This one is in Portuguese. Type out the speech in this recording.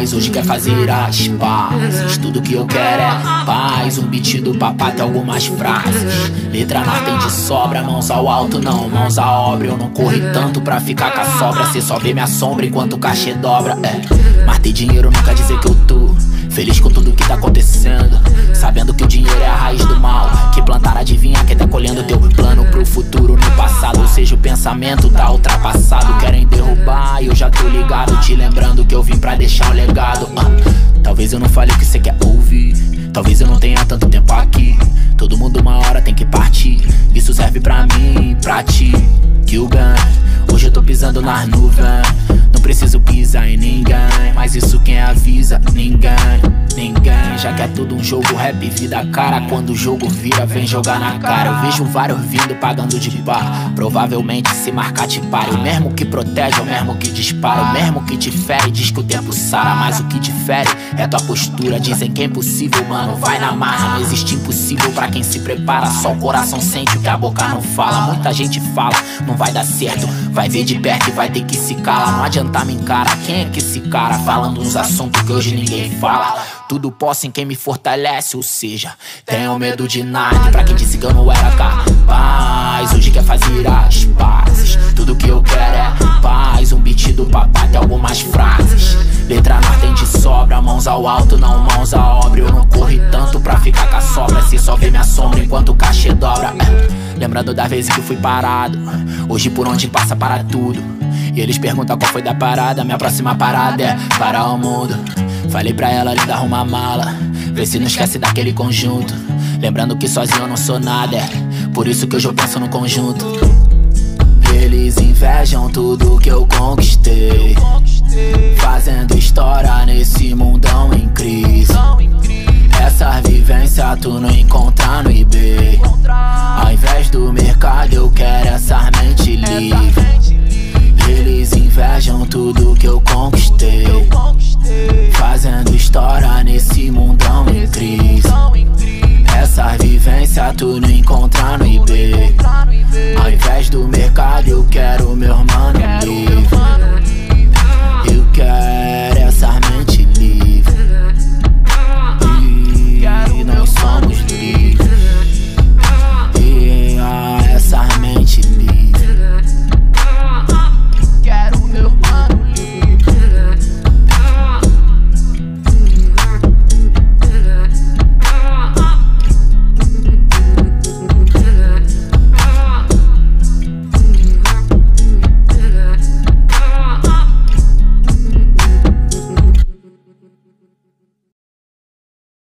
capaz Hoje quer fazer as pazes. Tudo que eu quero é paz. Um beat do papai tem algumas frases Letra na tem de sobra Mãos ao alto não, mãos à obra. Eu não corri tanto pra ficar com a sobra. Cê só vê minha sombra enquanto o cachê dobra. É. Mas ter dinheiro nunca dizer que eu tô Feliz com tudo que tá acontecendo. Sabendo pensamento tá ultrapassado Querem derrubar e eu já tô ligado Te lembrando que eu vim pra deixar um legado. Ah, Talvez eu não fale o que cê quer ouvir Talvez eu não tenha tanto tempo aqui. Todo mundo uma hora tem que partir Isso serve pra mim, pra ti. Ganho Hoje eu tô pisando nas nuvens Não preciso pisar em ninguém Mas isso quem avisa? Ninguém, ninguém. Já que é tudo um jogo rap vida cara. Quando o jogo vira vem jogar na cara. Eu vejo vários vindo pagando de par. Provavelmente se marcar te pare. O mesmo que protege é o mesmo que dispara. O mesmo que te fere diz que o tempo sara. Mas o que te fere é tua postura. Dizem que é impossível mano, vai na marra. Não existe impossível pra quem se prepara. Só o coração sente o que a boca não fala. Muita gente fala, não vai dar certo. Vai ver de perto e vai ter que se calar. Não adianta me encarar, quem é que esse cara Falando uns assuntos que hoje ninguém fala. Tudo posso em quem me fortalece Ou seja, tenho medo de nada. Pra quem disse que eu não era capaz Hoje quer fazer as pazes. Tudo que eu quero é paz Um beat do papai tem algumas frases. Letra na tem de sobra Mãos ao alto, não mãos à obra. Eu não corri tanto pra ficar com a sobra Se só vê minha sombra enquanto o cachê dobra. Lembrando da vez que fui parado Hoje por onde passa para tudo. E eles perguntam qual foi da parada Minha próxima parada é parar o mundo. Falei pra ela, linda, arruma a mala. Vê se não esquece daquele conjunto. Lembrando que sozinho eu não sou nada É por isso que hoje eu penso no conjunto. Eles invejam tudo que eu conquistei. Fazendo história tudo que eu conquistei